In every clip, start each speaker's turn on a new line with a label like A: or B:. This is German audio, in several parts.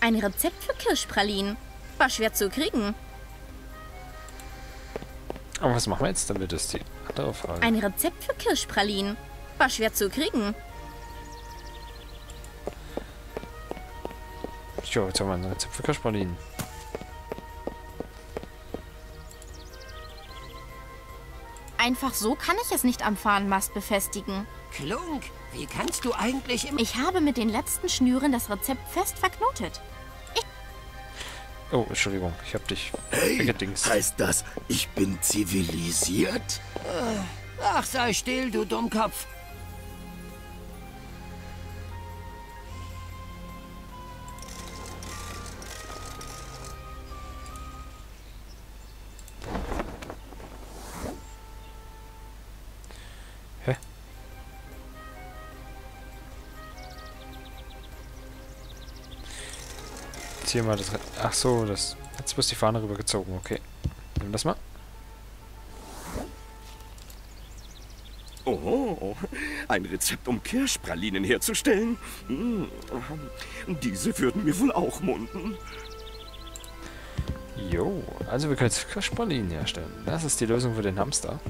A: Ein Rezept für Kirschpralinen. War schwer zu kriegen.
B: Aber was machen wir jetzt damit, ist die andere Frage.
A: Ein Rezept für Kirschpralinen. War schwer zu kriegen.
B: Jo, jetzt haben wir ein Rezept für Kirschpralinen.
A: Einfach so kann ich es nicht am Fahnenmast befestigen.
C: Klunk, wie kannst du eigentlich im...
A: Ich habe mit den letzten Schnüren das Rezept fest verknotet.
B: Oh, Entschuldigung, ich hab dich
D: Hey,
B: weggedingst.
D: heißt das, ich bin zivilisiert?
C: Ach, sei still, du Dummkopf.
B: Zieh mal das. Ach so, das. Jetzt muss die Fahne rübergezogen, okay. Nimm das mal.
D: Oh, ein Rezept, um Kirschpralinen herzustellen. Hm, Diese würden mir wohl auch munden.
B: Jo, also wir können jetzt Kirschpralinen herstellen. Das ist die Lösung für den Hamster.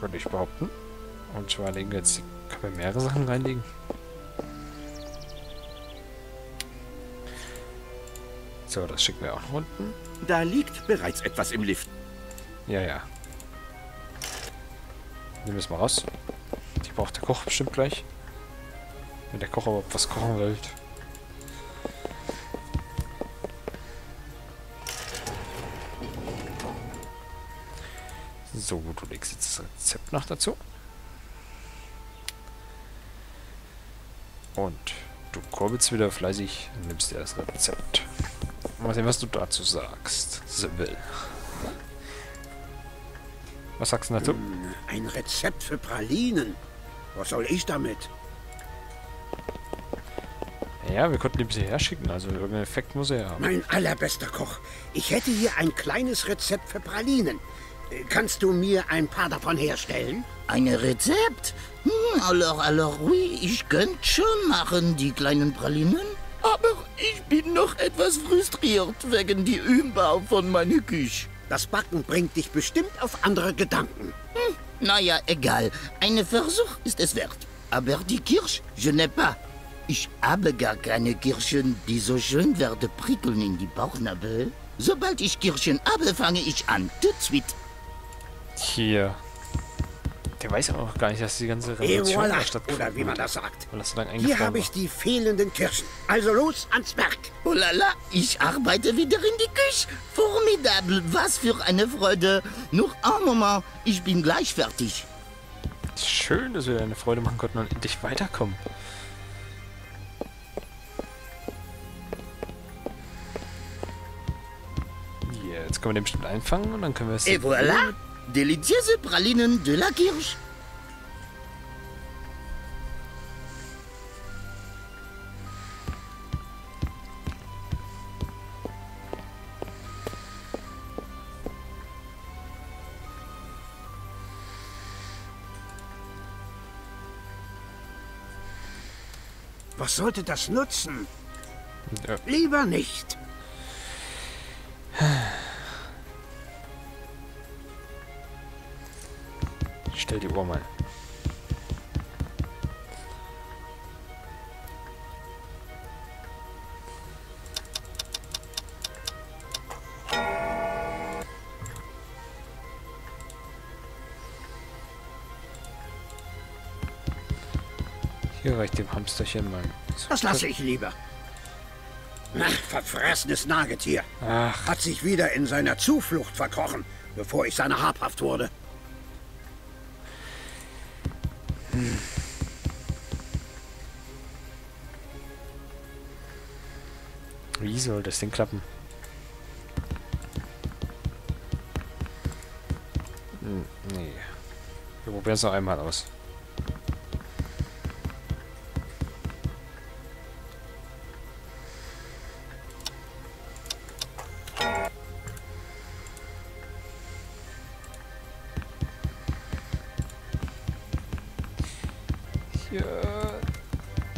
B: Würde ich behaupten. Und zwar legen wir jetzt. Können wir mehrere Sachen reinlegen? So, das schicken wir auch nach unten.
D: Da liegt bereits etwas im Lift.
B: Ja, ja. Nehmen wir es mal raus. Die braucht der Koch bestimmt gleich. Wenn der Koch überhaupt was kochen will. So, du legst jetzt das Rezept noch dazu. Und du kurbelst wieder fleißig und nimmst dir das Rezept. Mal sehen, was du dazu sagst, Sibyl. Was sagst du dazu?
E: Ein Rezept für Pralinen. Was soll ich damit?
B: Ja, wir konnten ihm sie herschicken, also irgendeinen Effekt muss er ja haben.
E: Mein allerbester Koch, ich hätte hier ein kleines Rezept für Pralinen. Äh, Kannst du mir ein paar davon herstellen?
F: Ein Rezept? Hm, alors, alors, oui, ich könnte schon machen, die kleinen Pralinen. Aber ich bin noch etwas frustriert wegen die Umbau von meiner Küche.
E: Das Backen bringt dich bestimmt auf andere Gedanken.
F: Naja, egal. Ein Versuch ist es wert. Aber die Kirsch, je n'ai pas. Ich habe gar keine Kirschen, die so schön werden prickeln in die Bauchnabel. Sobald ich Kirschen habe, fange ich an. Suite.
B: Hier. Der weiß aber auch gar nicht, dass die ganze Revolution
E: voilà,
B: da stattgefunden
E: oder wie man das sagt. Hier habe ich die fehlenden Kirschen. Also los ans Werk.
F: Oh la la, ich arbeite wieder in die Küche. Formidable, was für eine Freude. Noch ein Moment, ich bin gleich fertig.
B: Schön, dass wir dir eine Freude machen konnten und endlich weiterkommen. Ja, jetzt können wir den bestimmt einfangen und dann können wir es...
F: Et voilà, délicieuses pralinen de la Kirsch.
E: Was sollte das nutzen?
B: Ja,
E: Lieber nicht.
B: Stell die Uhr mal. Hier reicht dem Hamsterchen mal.
E: Das lasse ich lieber. Ach, verfressenes Nagetier.
B: Ach,
E: Hat sich wieder in seiner Zuflucht verkrochen, bevor ich seine habhaft wurde.
B: Soll das denn klappen? Hm, nee. Wir probieren es noch einmal aus. Hier.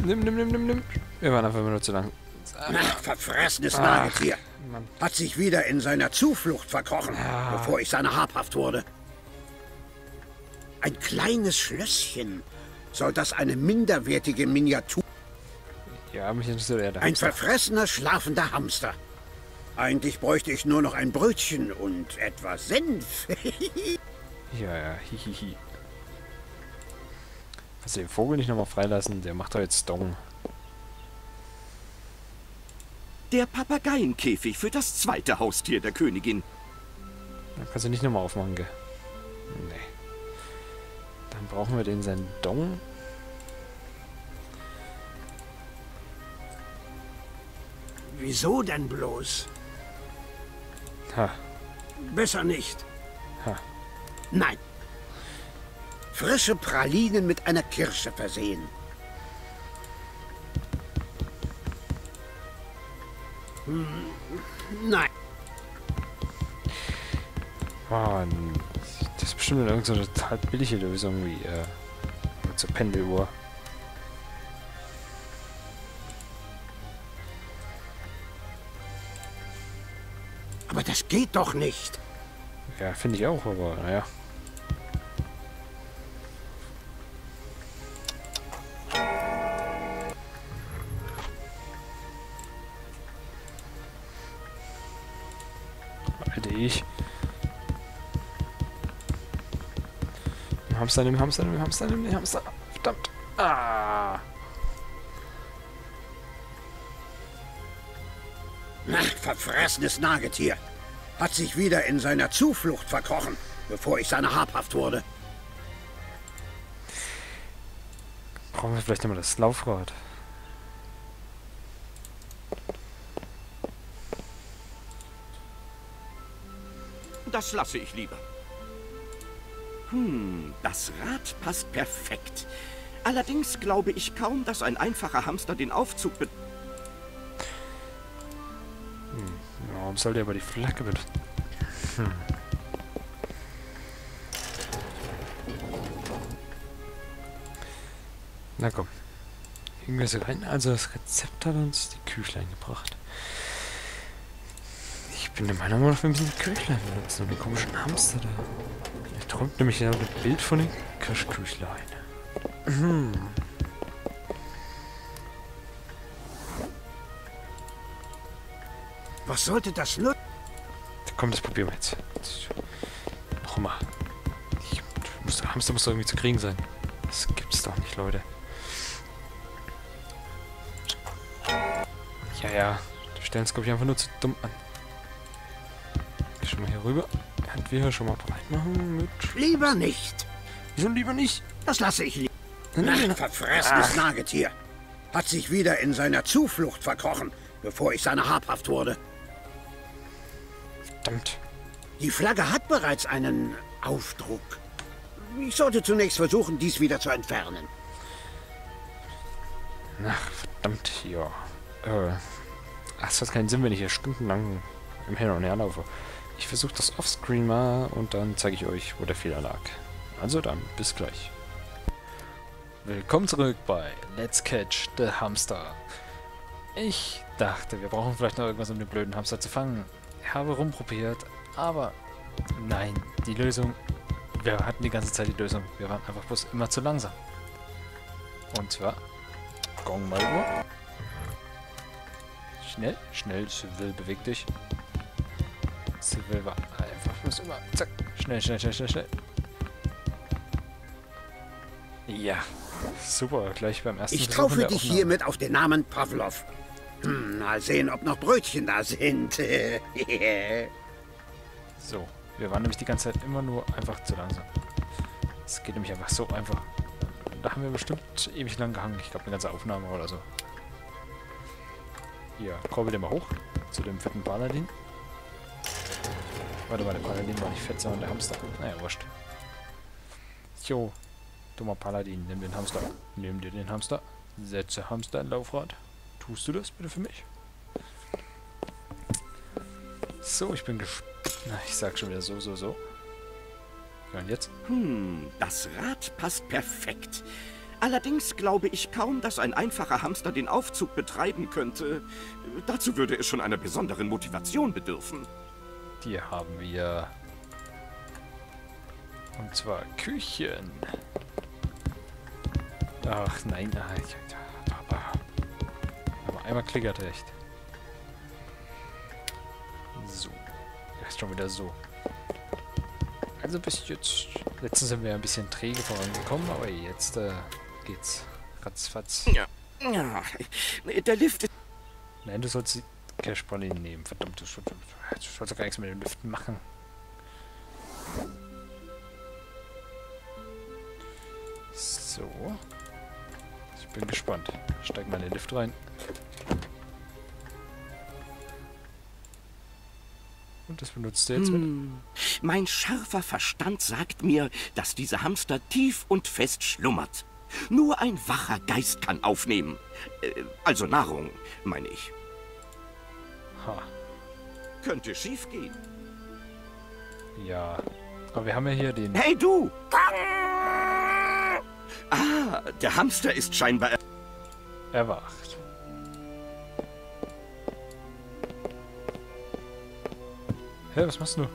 B: Nimm, nimm, nimm, nimm, nimm. Wir waren einfach nur zu lang.
E: Ach, verfressenes Nagetier. Hat sich wieder in seiner Zuflucht verkrochen, bevor ich seine habhaft wurde. Ein kleines Schlösschen. Soll das eine minderwertige Miniatur?
B: Ja, mich interessiert eher der
E: Ein verfressener, schlafender Hamster. Eigentlich bräuchte ich nur noch ein Brötchen und etwas Senf.
B: Ja, ja, hihihi. Kannst du den Vogel nicht nochmal freilassen? Der macht doch jetzt Dong.
D: Der Papageienkäfig für das zweite Haustier der Königin.
B: Dann kannst du nicht nochmal aufmachen, gell? Nee. Dann brauchen wir den seinen Dong.
E: Wieso denn bloß?
B: Ha.
E: Besser nicht.
B: Ha.
E: Nein. Frische Pralinen mit einer Kirsche versehen. Nein.
B: Mann. Das ist bestimmt irgendeine so total billige Lösung wie äh, so Pendeluhr.
E: Aber das geht doch nicht.
B: Ja, finde ich auch, aber naja. Ich. Nimm Hamster, nimm Hamster, nimm Hamster, nimm Hamster. Verdammt. Ah.
E: Ach, verfressenes Nagetier. Hat sich wieder in seiner Zuflucht verkrochen, bevor ich seine habhaft wurde.
B: Brauchen wir vielleicht nochmal das Laufrad.
D: Das lasse ich lieber. Hm, das Rad passt perfekt. Allerdings glaube ich kaum, dass ein einfacher Hamster den Aufzug be
B: Warum soll der aber die Flagge benutzen? Hm. Na komm. Irgendwas rein. Also das Rezept hat uns die Küchlein gebracht. Bin der Meinung, wir müssen die Küchlein benutzen und den komischen Hamster da. Er träumt nämlich genau das Bild von den Kirschküchlein. Hm.
E: Was sollte das nutzen?
B: Komm, das probieren wir jetzt. Das- Noch mal. Ich, muss, der Hamster muss doch irgendwie zu kriegen sein. Das gibt's doch nicht, Leute. Ja, ja. Wir stellen es, glaube ich, einfach nur zu dumm an. Schon mal hier rüber. Und wir hier schon mal breit machen mit...
E: Lieber nicht.
B: Wieso lieber nicht?
E: Das lasse ich lieber.
B: Nein, nein.
E: verfressenes Nagetier. Hat sich wieder in seiner Zuflucht verkrochen, bevor ich seine habhaft wurde.
B: Verdammt.
E: Die Flagge hat bereits einen Aufdruck. Ich sollte zunächst versuchen, dies wieder zu entfernen.
B: Ach, verdammt, ja. Äh, ach, es hat keinen Sinn, wenn ich hier stundenlang im Hin und Her laufe. Ich versuche das offscreen mal und dann zeige ich euch, wo der Fehler lag. Also dann, bis gleich. Willkommen zurück bei Let's Catch the Hamster. Ich dachte, wir brauchen vielleicht noch irgendwas, um den blöden Hamster zu fangen. Ich habe rumprobiert, aber nein, die Lösung, wir hatten die ganze Zeit die Lösung. Wir waren einfach bloß immer zu langsam. Und zwar Gong mal Uhr. Schnell, schnell, Civil, beweg dich. War einfach bloß immer. Zack, schnell, schnell, schnell, schnell, schnell. Ja, super, gleich beim ersten
E: Ich
B: Versuch
E: taufe dich
B: Aufnahme.
E: hiermit auf den Namen Pavlov. Hm, mal sehen, ob noch Brötchen da sind.
B: So, wir waren nämlich die ganze Zeit immer nur einfach zu langsam. Es geht nämlich einfach so einfach. Da haben wir bestimmt ewig lang gehangen. Ich glaube, eine ganze Aufnahme oder so. Hier, korbel den mal hoch. Zu dem fetten Paladin. Warte mal, der Paladin war nicht fett, sondern der Hamster. Naja, wurscht. Jo, dummer Paladin, nimm den Hamster. Nimm dir den Hamster. Setze Hamster in Laufrad. Tust du das bitte für mich? So, ich bin gespannt. Ich sag schon wieder so, so, so. Ja, und jetzt?
D: Hm, das Rad passt perfekt. Allerdings glaube ich kaum, dass ein einfacher Hamster den Aufzug betreiben könnte. Dazu würde es schon einer besonderen Motivation bedürfen.
B: Die haben wir. Und zwar Küchen. Ach nein, aber einmal klickert echt. So. Ist schon wieder so. Also bis jetzt. Letztens sind wir ein bisschen träge vorangekommen, aber jetzt äh, geht's ratzfatz.
D: Ja. ja. Der Lift ist.
B: Nein, du sollst die Cashpralinen nehmen. Verdammt, du sollst gar nichts mit dem Lift machen. So. Ich bin gespannt. Steig mal in den Lift rein. Und das benutzt du jetzt mit?
D: Hm. Mein scharfer Verstand sagt mir, dass dieser Hamster tief und fest schlummert. Nur ein wacher Geist kann aufnehmen. Äh, also Nahrung, meine ich.
B: Ha.
D: Könnte schief gehen.
B: Ja. Aber wir haben ja hier den...
D: Hey du! Ah, der Hamster ist scheinbar...
B: Erwacht. Hä, was machst du?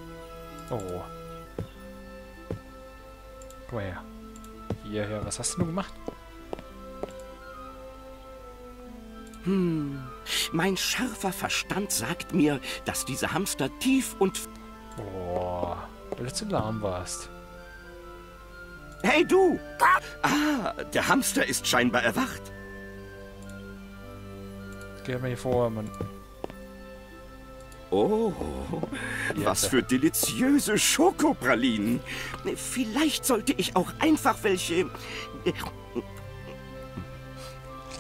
B: Oh. Komm mal her. Hierher, was hast du nur gemacht?
D: Hm. Mein scharfer Verstand sagt mir, dass dieser Hamster tief und...
B: Boah, weil du zu lahm warst.
D: Hey du! Ah, der Hamster ist scheinbar erwacht.
B: Geh mal hier vor, Mann.
D: Oh, was für deliziöse Schokopralinen. Vielleicht sollte ich auch einfach welche...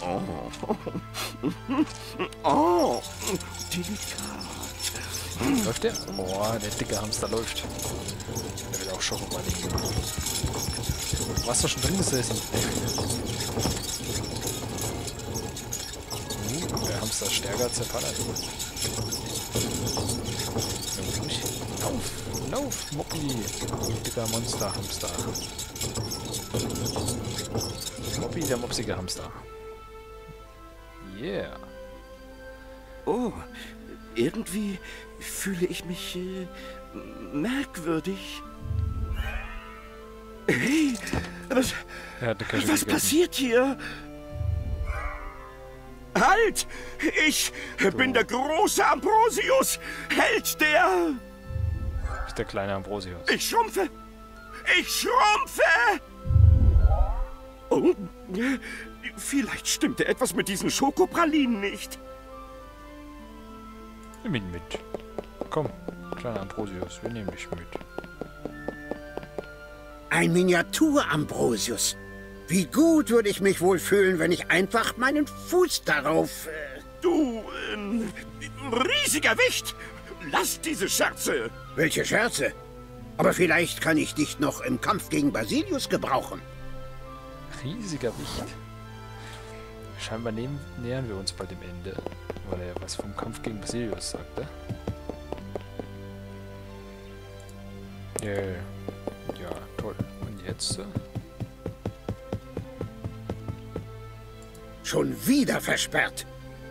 D: Oh, oh delikat.
B: Läuft der? Boah, der dicke Hamster läuft. Der will auch Schokopralinen. Was da schon drin gesessen? Uh, der Hamster ist stärker Vater. Lauf, lauf, Moppi. Dicker Monster-Hamster. Moppi, der mopsige Hamster. Yeah.
D: Oh, irgendwie fühle ich mich äh, merkwürdig. Hey, was, was passiert hier? Halt! Ich bin der große Ambrosius, Held der...
B: Ist der kleine Ambrosius.
D: Ich schrumpfe! Ich schrumpfe! Oh, vielleicht stimmte etwas mit diesen Schokopralinen nicht.
B: Nimm ihn mit. Komm, kleiner Ambrosius, wir nehmen dich mit.
E: Ein Miniatur-Ambrosius. Wie gut würde ich mich wohl fühlen, wenn ich einfach meinen Fuß darauf... Äh
D: du, äh, riesiger Wicht! Lass diese Scherze!
E: Welche Scherze? Aber vielleicht kann ich dich noch im Kampf gegen Basilius gebrauchen.
B: Riesiger Wicht. Scheinbar nähern, nähern wir uns bald dem Ende, weil er was vom Kampf gegen Basilius sagte. Yeah. Ja, toll. Und jetzt?
E: Schon wieder versperrt.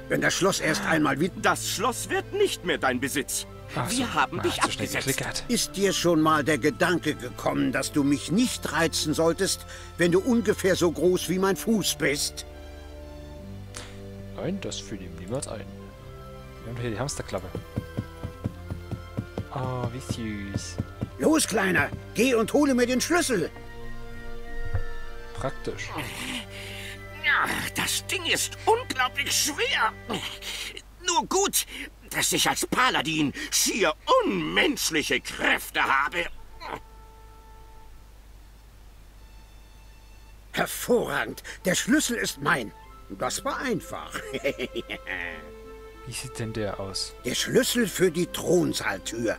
E: Wenn das Schloss erst einmal wieder...
D: Das Schloss wird nicht mehr dein Besitz. Ach Wir so. haben dich Ach, abgesetzt.
E: Ist dir schon mal der Gedanke gekommen, dass du mich nicht reizen solltest, wenn du ungefähr so groß wie mein Fuß bist?
B: Nein, das fiel ihm niemals ein. Wir haben hier die Hamsterklappe. Oh, wie süß.
E: Los, Kleiner, geh und hole mir den Schlüssel.
B: Praktisch.
D: Das Ding ist unglaublich schwer. Nur gut, dass ich als Paladin schier unmenschliche Kräfte habe.
E: Hervorragend. Der Schlüssel ist mein. Das war einfach.
B: Wie sieht denn der aus?
E: Der Schlüssel für die Thronsaaltür.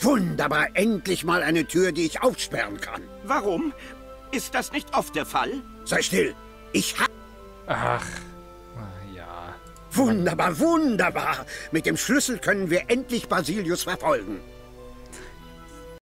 E: Wunderbar, endlich mal eine Tür, die ich aufsperren kann.
D: Warum? Ist das nicht oft der Fall?
E: Sei still. Ich hab...
B: Ach, ja.
E: Wunderbar, wunderbar. Mit dem Schlüssel können wir endlich Basilius verfolgen.